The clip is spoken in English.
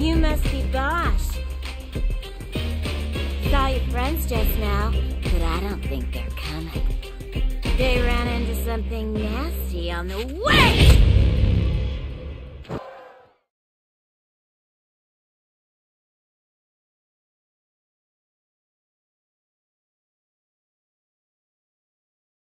You must be Bosch. Saw your friends just now, but I don't think they're coming. They ran into something nasty on the way!